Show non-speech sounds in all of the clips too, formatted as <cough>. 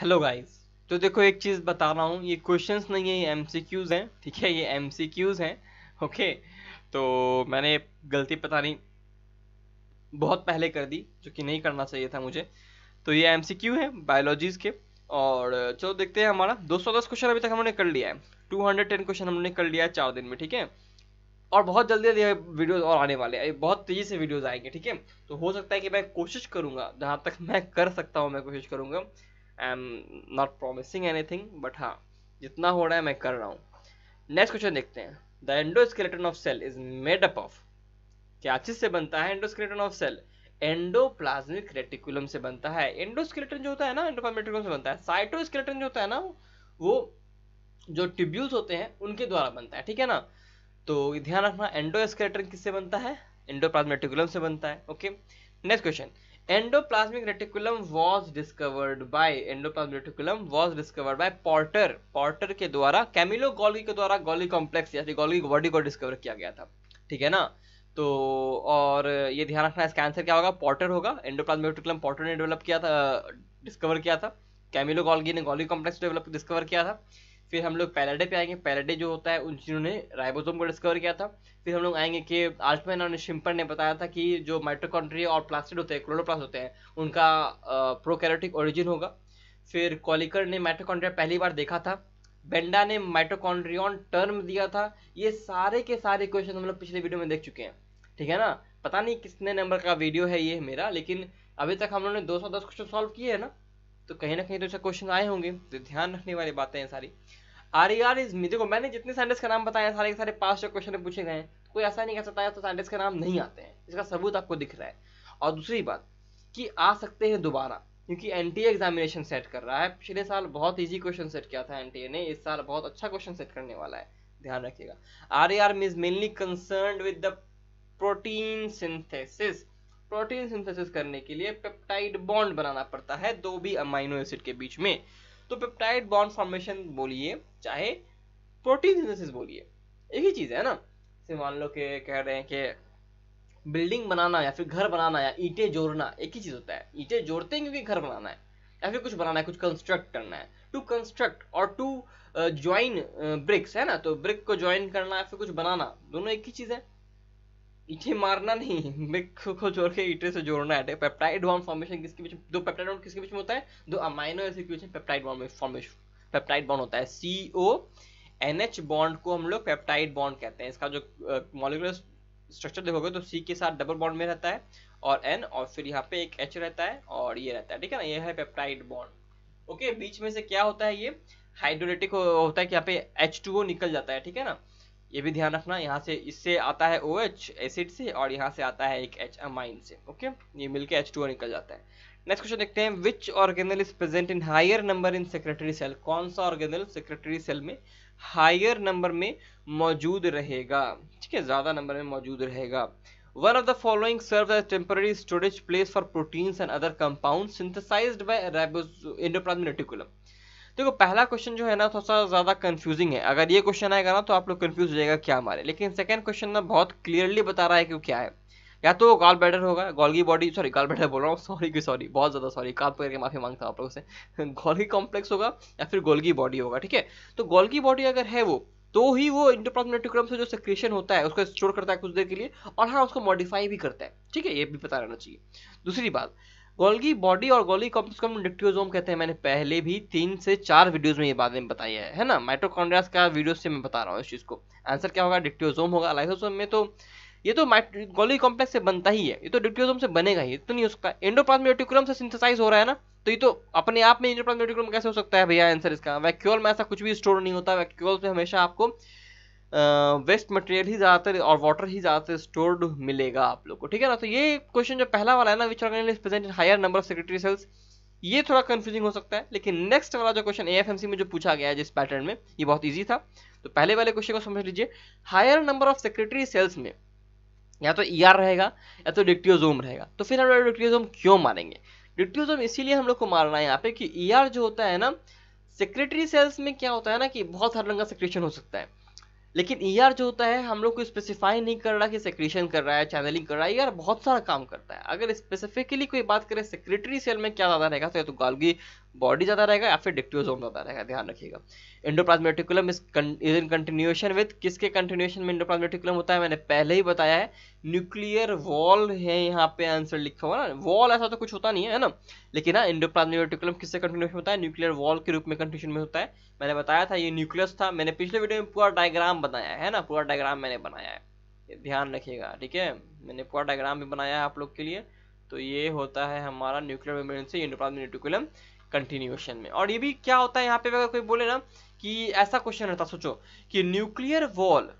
Hello guys तो देखो, एक चीज़ बता रहा हूँ। ये क्वेश्चंस नहीं है, ये एमसीक्यूज हैं, ठीक है? ये एमसीक्यूज हैं ओके तो मैंने गलती पता नहीं, बहुत पहले कर दी, जो कि नहीं करना चाहिए था मुझे। तो ये एमसीक्यू है बायोलॉजीज के। और चलो, देखते हैं हमारा। 210 क्वेश्चन अभी तक हमने कर लिया है। 210 क्वेश्चन हमने कर लिया है चार दिन में, ठीक है? और बहुत जल्दी जल्दी वीडियोस और आने वाले हैं। बहुत तेज़ी से वीडियोस आएँगे, ठीक है? तो हो सकता है कि मैं कोशिश करूँगा, जहाँ तक मैं कर सकता हूँ, मैं कोशिश करूँगा I am not promising anything but हाँ जितना हो रहा है मैं कर रहा हूँ। नेक्स्ट क्वेश्चन देखते हैं। The endoskeleton of cell is made up of क्या चीज़ से बनता है endoskeleton of cell endoplasmic reticulum से बनता है। एंडोस्केलेटन जो होता है ना एंडोप्लाज्मिक से बनता है। साइटोस्केलेटन जो होता है ना, वो जो ट्यूब्यूल्स होते हैं, उनके द्वारा बनता है, ठीक है ना? तो ध्यान रखना एंडोस्केलेटन किससे बनता है? एंडोप्लाज्मिक रेटिकुलम से बनता है okay next question endoplasmic reticulum was discovered by, endoplasmic reticulum was discovered by porter. Porter के द्वारा कैमिलो गोल्गी के द्वारा गोल्गी कॉम्प्लेक्स या गोल्गी बॉडी को डिस्कवर किया गया था। ठीक है ना? तो और ये ध्यान रखना, इसका आंसर क्या होगा? पॉटर होगा। एंडोप्लाज्मिक रेटिकुलम पॉटर ने डेवलप किया था डिस्कवर किया था। कैमिलो गोल्गी ने गोल्गी कॉम्प्लेक्स डेवलप डिस्कवर किया था। फिर हम लोग पैराडे पे आएँगे। पैराडे जो होता है, उन राइबोसोम को डिस्कवर किया था, फिर हम लोग आएँगे कि आल्टमैन और शिम्पर ने बताया था कि जो माइट्रोकॉन्ड्रिया और प्लास्टिड होते हैं क्लोरोप्लास्ट होते हैं, उनका प्रोकैरियोटिक ओरिजिन होगा। फिर कॉलिकर ने माइट्रोकॉन्ड्रिया पहली बार देखा था। बेंडा ने माइट्रोकॉन्ड्रियन टर्म दिया था। ये सारे के सारे क्वेश्चन हम लोग पिछले वीडियो में देख चुके हैं। ठीक है ना? पता नहीं कितने नंबर का वीडियो है ये मेरा, लेकिन अभी तक हम लोगों ने 210 क्वेश्चन सॉल्व किए हैं ना? तो कहीं ना कहीं तो क्वेश्चन आए होंगे तो ध्यान रखने वाली बातें हैं सारी। आर ई आर इज़ मी देखो मैंने जितने साइंटिस्ट का नाम बताया सारे के सारे जो क्वेश्चन पूछे गए हैं कोई ऐसा नहीं कह सकता है तो साइंटिस्ट का नाम नहीं आते हैं। इसका सबूत आपको दिख रहा है। और दूसरी बात, कि आ सकते हैं दोबारा, क्योंकि एनटीए एग्जामिनेशन सेट कर रहा है। पिछले साल बहुत ईजी क्वेश्चन सेट किया था एनटीए ने, इस साल बहुत अच्छा क्वेश्चन सेट करने वाला है। ध्यान रखिएगा। R E R is mainly concern with the protein synthesis protein synthesis करने के लिए पेप्टाइड बॉन्ड बनाना पड़ता है दो भी अमाइनो एसिड के बीच में। तो पेप्टाइड बॉन्ड फॉर्मेशन बोलिए, चाहे प्रोटीन सिंथेसिस बोलिए एक ही चीज़ है ना? से मान लो कि कह रहे हैं कि बिल्डिंग बनाना या फिर घर बनाना या ईंटे जोड़ना, एक ही चीज़ होता है। ईंटे जोड़ते हैं क्योंकि घर बनाना है, या फिर कुछ बनाना है, कुछ कंस्ट्रक्ट करना है। टू कंस्ट्रक्ट और टू ज्वाइन ब्रिक्स है ना? तो ब्रिक को ज्वाइन करना या फिर कुछ बनाना, दोनों एक ही चीज़ है। ईटे मारना नहीं ब्रिक को जोड़ के ईटे से जोड़ना है पेप्टाइड बॉन्ड फॉर्मेशन किसके बीच दो पेप्टाइड बॉन्ड किसके बीच में होता है? दो अमाइनो एसिड के बीच में पेप्टाइड बॉन्ड में फॉर्मेशन पेप्टाइड बॉन्ड होता है। C O N H bond को हम लोग पेप्टाइड बॉन्ड कहते हैं। इसका जो मॉलिकुलर स्ट्रक्चर देखोगे तो सी के साथ डबल बॉन्ड में रहता है और एन और फिर यहाँ पे एक एच रहता है और ये रहता है, ठीक है ना? ये है पेप्टाइड बॉन्ड ओके बीच में से क्या होता है ये? हाइड्रोलिटिक होता है कि यहाँ पे एच टू ओ निकल जाता है, ठीक है ना? ये भी ध्यान रखना, यहाँ से, इससे आता है ओ एच एसिड से और यहाँ से आता है एक एच अमाइन से ओके ये मिलके एच टू निकल जाता है। नेक्स्ट क्वेश्चन देखते हैं which organelle is present in higher number in secretory cell कौन सा ऑर्गेनल सेक्रेटरी सेल में हायर नंबर में मौजूद रहेगा? ठीक है, ज़्यादा नंबर में मौजूद रहेगा। One of the following serve as temporary storage place for proteins and other compound synthesized by endoplasmic reticulum देखो, पहला क्वेश्चन जो है ना थोड़ा सा ज़्यादा कंफ्यूजिंग है। अगर ये क्वेश्चन आएगा ना तो आप लोग कंफ्यूज हो जाएगा क्या हमारे। लेकिन सेकंड क्वेश्चन ना बहुत क्लियरली बता रहा है कि क्या है। या तो गॉल बैडर होगा Golgi body sorry gall bladder बोल रहा हूँ सॉरी की सॉरी बहुत ज़्यादा सॉरी काल पकड़ के माफ़ी माँगता हूँ आप लोगों से। <laughs> गोल्गी कॉम्प्लेक्स होगा या फिर गोल्गी बॉडी होगा, ठीक है? तो गोल्गी बॉडी अगर है वो तो ही वो इंटरप्लाज्मेटिक्रम से जो सिक्रेशन होता है, उसको स्टोर करता है कुछ देर के लिए और हाँ उसको मॉडिफाई भी करता है, ठीक है? ये भी पता रहना चाहिए। दूसरी बात गोल्गी बॉडी और गोल्गी कॉम्प्लेक्स को हम डिक्टियोजोम कहते हैं। मैंने पहले भी तीन से चार वीडियोस में ये बातें बताई है है ना? माइट्रोकॉन्ड्रियास का वीडियो से मैं बता रहा हूँ इस चीज़ को। आंसर क्या होगा? डिक्टियोजोम होगा। लाइसोसोम में तो ये तो गोल्गी कॉम्प्लेक्स से बनता ही है। ये तो डिक्टियोजोम से बनेगा ही तो नहीं हो सकता। एंडोप्लाज्मिक रेटिकुलम से सिंथेसाइज हो रहा है ना तो ये तो अपने आप में एंडोप्लाज्मिक रेटिकुलम कैसे हो सकता है? भैया आंसर इसका। वैक्यूल में ऐसा कुछ भी स्टोर नहीं होता। वैक्यूल में हमेशा आपको वेस्ट मटेरियल ही ज़्यादातर और वाटर ही ज़्यादातर स्टोर्ड मिलेगा आप लोग को, ठीक है ना? तो ये क्वेश्चन जो पहला वाला है ना which present in higher number of secretory cells ये थोड़ा कंफ्यूजिंग हो सकता है, लेकिन नेक्स्ट वाला जो क्वेश्चन एएफएमसी में जो पूछा गया है, जिस पैटर्न में, ये बहुत ईजी था। तो पहले वाले क्वेश्चन को समझ लीजिए higher number of secretory cells में, या तो ईआर रहेगा, या तो डिक्टियोजोम रहेगा। तो फिर हम लोग डिक्टियोजोम क्यों मारेंगे डिक्टियोजोम इसीलिए हम लोग को मारना है यहाँ पे कि ईआर जो होता है ना सेक्रेटरी सेल्स में क्या होता है ना कि बहुत हर रंग का सेक्रेशन हो सकता है। लेकिन ई ER जो होता है, हम लोग को स्पेसिफाई नहीं कर रहा कि सेक्रेशन कर रहा है चैनलिंग कर रहा है यार बहुत सारा काम करता है। अगर स्पेसिफिकली कोई बात करें सेक्रेटरी सेल में क्या ज़्यादा रहेगा तो या तो गाल्गी बॉडी ज़्यादा रहेगा या फिर डिक्टियोजोम ज़्यादा रहेगा? ध्यान रखिएगा। Endoplasmic reticulum is in continuation with किसके कंटिन्यूएशन में इंडोप्लाज्मेटिकुलम होता है? मैंने पहले ही बताया है। न्यूक्लियर वॉल है यहाँ पे आंसर लिखा हुआ ना। वॉल ऐसा तो कुछ होता नहीं है ना? लेकिन ना इंडोप्लाज्मेटिकुलम किससे कंटिन्यूएशन होता है? न्यूक्लियर वॉल के रूप में कंटिन्यूशन में होता है। मैंने बताया था, ये न्यूक्लियस था। मैंने पिछले वीडियो में पूरा डायग्राम बनाया है ना? पूरा डायग्राम मैंने बनाया है। ध्यान रखिएगा, ठीक है? मैंने पूरा डायग्राम भी बनाया है आप लोग के लिए। तो ये होता है हमारा न्यूक्लियर मेम्ब्रेन से इंडोप्लाज्मेटिकुलम कंटिन्यूएशन में। और ये भी क्या होता है यहाँ पे अगर कोई बोले ना कि ऐसा क्वेश्चन रहता, सोचो कि न्यूक्लियर वॉल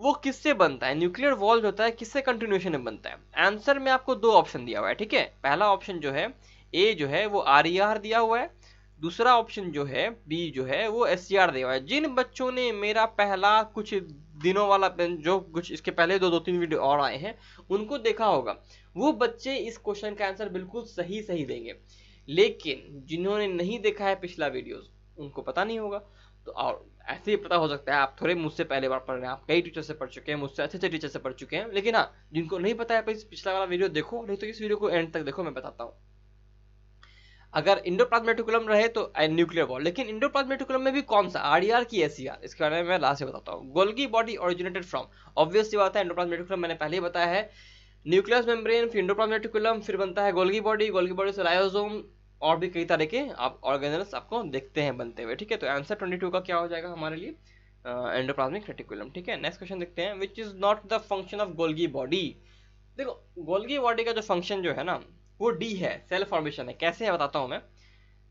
वो किससे बनता है? न्यूक्लियर वॉल जो होता है, किससे कंटिन्यूएशन में बनता है? आंसर में आपको दो ऑप्शन दिया हुआ है, ठीक है? पहला ऑप्शन जो है ए जो है, वो आर e दिया हुआ है। दूसरा ऑप्शन जो है बी जो है, वो एस सी आर दिया हुआ है। जिन बच्चों ने मेरा पहला कुछ दिनों वाला जो कुछ इसके पहले दो दो, तीन वीडियो और आए हैं, उनको देखा होगा, वो बच्चे इस क्वेश्चन का आंसर बिल्कुल सही सही देंगे। लेकिन जिन्होंने नहीं देखा है पिछला वीडियोस उनको पता नहीं होगा। तो और ऐसे ही पता हो सकता है, आप थोड़े मुझसे पहले बार पढ़ रहे हैं, आप कई टीचर से पढ़ चुके हैं, मुझसे अच्छे अच्छे टीचर से पढ़ चुके हैं, लेकिन हाँ जिनको नहीं पता है पिछला वाला वीडियो देखो, नहीं तो इस वीडियो को एंड तक देखो, मैं बताता हूँ। अगर इंडोप्लाज्मेटिकुलम रहे तो न्यूक्लियर वॉल लेकिन इंडोप्लाज्मेटिकुलम में भी कौन सा? आरडीआर की एससीआर इसके बारे में मैं लास्ट में बताता हूँ। Golgi body originated from obvious बात है इंडोप्लाज्मेटिकुलम मैंने पहले ही बताया है। न्यूक्लियस मेम्ब्रेन फिर इंडोप्लाज्मेटिकुलम फिर बनता है गोल्गी बॉडी गोल्गी बॉडी से लायोजोम और भी कई तरह के आप ऑर्गेनल्स आपको देखते हैं, बनते हुए, ठीक है? तो आंसर ट्वेंटी टू का क्या हो जाएगा हमारे लिए? एंडोप्लाज्मिक रेटिकुलम ठीक है? नेक्स्ट क्वेश्चन देखते हैं which is not the function of Golgi body देखो गोल्गी बॉडी का जो फ़ंक्शन जो है ना, वो डी है सेल फॉर्मेशन है। कैसे है बताता हूँ मैं।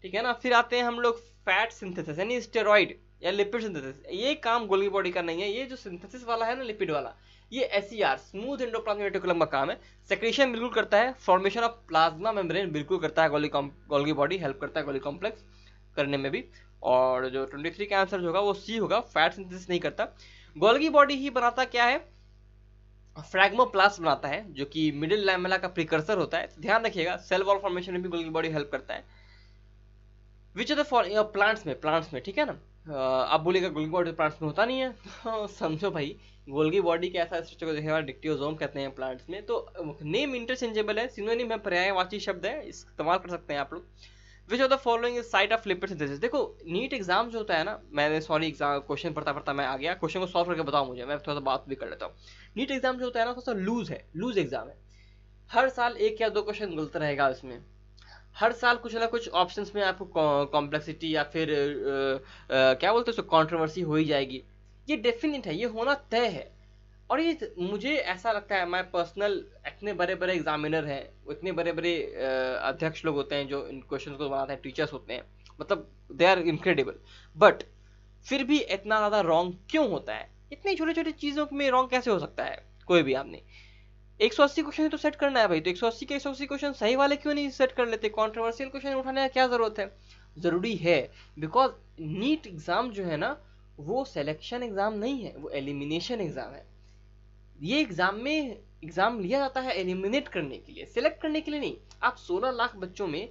ठीक है ना? फिर आते हैं हम लोग फैट सिंथेसिस यानी स्टेरॉइड या लिपिड सिंथेसिस ये काम गोल्गी बॉडी का नहीं है, ये जो सिंथेसिस वाला है ना लिपिड वाला ये एस स्मूथ एंडोप्लाज्मेटिकुलम का काम है। सेक्रेशन बिल्कुल करता है फॉर्मेशन ऑफ़ प्लाज्मा मेम्ब्रेन बिल्कुल करता है गोली गोल्गी बॉडी हेल्प करता है गोली कॉम्प्लेक्स करने में भी। और जो 23 का आंसर होगा, वो सी होगा फैट सिंथेसिस नहीं करता। गोल्गी बॉडी ही बनाता क्या है? फ्रैग्मोप्लास्ट बनाता है, जो कि मिडिल लैमेला का प्रिकर्सर होता है। ध्यान रखिएगा सेल वॉल फॉर्मेशन में भी गोल्गी बॉडी हेल्प करता है। विच आर द प्लांट्स में प्लांट्स में, ठीक है ना? आप बोलेगा गोल्गी बॉडी प्लांट्स में होता नहीं है तो समझो भाई, गोल्गी बॉडी के ऐसा स्ट्रक्चर को देखेगा डिक्टियोजोम कहते हैं प्लांट्स में तो नेम इंटरचेंजेबल है सिनोनिम में पर्यायवाची शब्द है, इस्तेमाल कर सकते हैं आप लोग। Which of the following is site of lipid synthesis देखो नीट एग्ज़ाम जो होता है ना, मैंने सॉरी एग्ज़ाम क्वेश्चन पढ़ता पढ़ता मैं आ गया क्वेश्चन को सॉल्व करके बताओ मुझे, मैं थोड़ा सा बात भी कर लेता हूँ। नीट एग्ज़ाम जो होता है ना, थोड़ा सा लूज है लूज एग्ज़ाम है। हर साल एक या दो क्वेश्चन गलत रहेगा इसमें। हर साल कुछ ना कुछ ऑप्शन में आपको कॉम्प्लेक्सिटी या फिर आ, आ, क्या बोलते हैं कॉन्ट्रोवर्सी हो ही जाएगी। ये डेफिनेट है ये होना तय है। और ये मुझे ऐसा लगता है मैं पर्सनल इतने बड़े बड़े एग्जामिनर हैं इतने बड़े बड़े अध्यक्ष लोग होते हैं जो इन क्वेश्चन को बनाते हैं टीचर्स होते हैं। मतलब दे आर इनक्रेडिबल बट फिर भी इतना ज़्यादा रॉन्ग क्यों होता है? इतनी छोटी छोटी चीज़ों में रॉन्ग कैसे हो सकता है? कोई भी आपने 180 क्वेश्चन तो सेट करना है भाई। तो 180 के 180 क्वेश्चन सही वाले क्यों नहीं सेट कर लेते? कॉन्ट्रोवर्शियल क्वेश्चन उठाने का क्या ज़रूरत है? ज़रूरी है बिकॉज़ नीट एग्ज़ाम जो है ना, वो सिलेक्शन एग्ज़ाम नहीं है, वो एलिमिनेशन एग्ज़ाम है। ये एग्ज़ाम में एग्ज़ाम लिया जाता है एलिमिनेट करने के लिए। सिलेक्ट करने के लिए नहीं। आप 16 लाख बच्चों में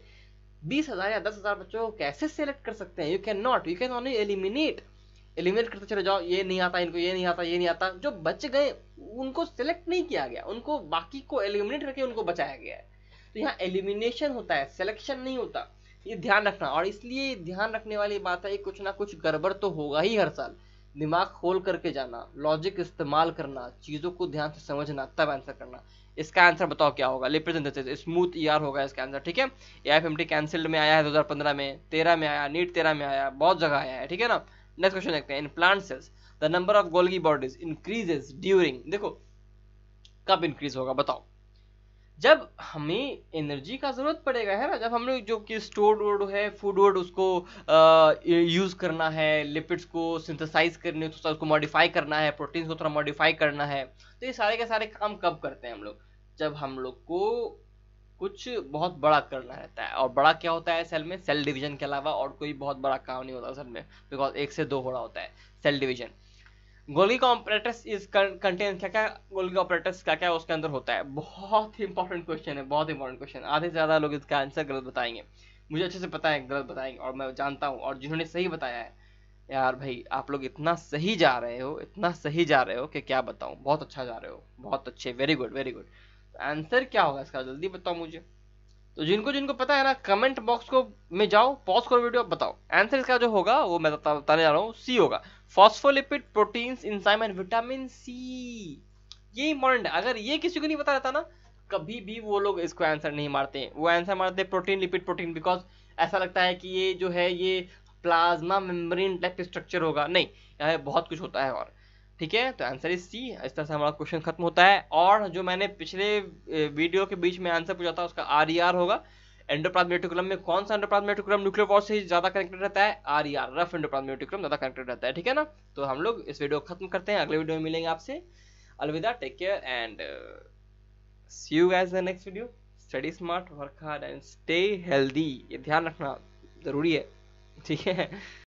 बीस हज़ार या दस हज़ार बच्चों को कैसे सिलेक्ट कर सकते हैं? You can not you can only eliminate eliminate करते चले जाओ, ये नहीं आता, इनको ये नहीं आता, ये नहीं आता। जो बच गए, उनको सिलेक्ट नहीं किया गया। उनको बाकी को एलिमिनेट करके उनको बचाया गया है। तो यहाँ एलिमिनेशन होता है सिलेक्शन नहीं होता। ये ध्यान रखना। और इसलिए ध्यान रखने वाली बात है कुछ ना कुछ गड़बड़ तो होगा ही हर साल। दिमाग खोल करके जाना लॉजिक इस्तेमाल करना, चीज़ों को ध्यान से समझना, तब आंसर करना। इसका आंसर बताओ क्या होगा? रिप्रेजेंटेटिव स्मूथ ईआर होगा इसका आंसर ठीक है? A F M T cancelled में आया है 2015 में, तेरह में आया नीट तेरह में आया, बहुत जगह आया है, ठीक है ना? नेक्स्ट क्वेश्चन देखते हैं. In plant cells the number of Golgi bodies increases during देखो, कब इंक्रीज होगा बताओ. जब हमें एनर्जी का ज़रूरत पड़ेगा, है ना? जब हम लोग जो कि स्टोर्ड वर्ड है फ़ूड वर्ड उसको यूज़ करना है लिपिड्स को सिंथेसाइज करने तो उसको मॉडिफाई करना है प्रोटीन को थोड़ा मॉडिफाई करना है तो ये सारे के सारे काम कब करते हैं हम लोग? जब हम लोग को कुछ बहुत बड़ा करना रहता है। और बड़ा क्या होता है सेल में? सेल डिवीज़न के अलावा और कोई बहुत बड़ा काम नहीं होता सेल में बिकॉज़ एक से दो हो रहा होता है। Cell division Golgi operators is contain क्या क्या गोल्गी ऑपरेटर्स क्या क्या उसके अंदर होता है? बहुत ही इंपॉर्टेंट क्वेश्चन है, बहुत इंपॉर्टेंट क्वेश्चन आधे से ज़्यादा लोग इसका आंसर गलत बताएँगे। मुझे अच्छे से पता है, गलत बताएँगे, और मैं जानता हूँ, और जिन्होंने सही बताया है। यार भाई, आप लोग इतना सही जा रहे हो, इतना सही जा रहे हो कि क्या बताऊँ? बहुत अच्छा जा रहे हो, बहुत अच्छे very good very good answer क्या होगा इसका? जल्दी बताओ मुझे। तो जिनको जिनको पता है ना कमेंट बॉक्स को में जाओ पॉज करो वीडियो बताओ। आंसर इसका जो होगा, वो मैं बताने जा रहा हूँ। सी होगा। Phospholipid proteins enzyme and vitamin C ये इंपॉर्टेंट है। अगर ये किसी को नहीं पता रहता ना, कभी भी वो लोग इसको आंसर नहीं मारते। वो आंसर मारते प्रोटीन लिपिड प्रोटीन बिकॉज़ ऐसा लगता है कि ये जो है, ये प्लाज्मा मेम्ब्रेन टाइप स्ट्रक्चर होगा। नहीं, यहाँ बहुत कुछ होता है और ठीक है? तो आंसर इज़ सी इस तरह से हमारा क्वेश्चन खत्म होता है। और जो मैंने पिछले वीडियो के बीच में आंसर पूछा था, उसका आर ई आर होगा। एंडोप्लाज्मेटिकुलम में कौन सा एंडोप्लाज्मेटिकुलम न्यूक्लियर से ज़्यादा कनेक्टेड रहता है? R E R rough endoplasmic reticulum ज़्यादा कनेक्टेड रहता है, ठीक है ना? तो हम लोग इस वीडियो को खत्म करते हैं। अगले वीडियो में मिलेंगे आपसे। अलविदा take care and see you guys the next video study smart work hard and stay healthy ये ध्यान रखना ज़रूरी है। ठीक है?